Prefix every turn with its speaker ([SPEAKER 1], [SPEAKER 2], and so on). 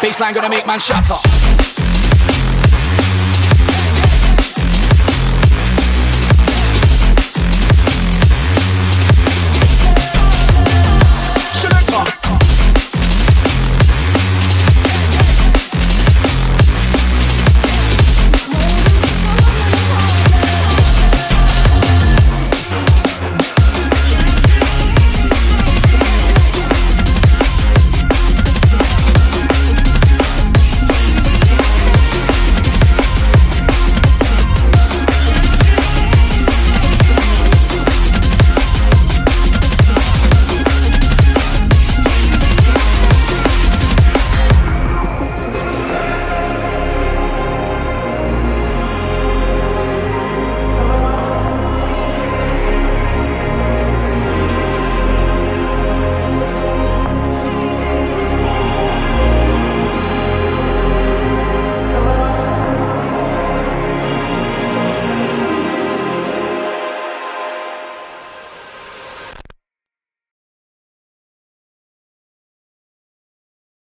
[SPEAKER 1] Baseline gonna make man shatter.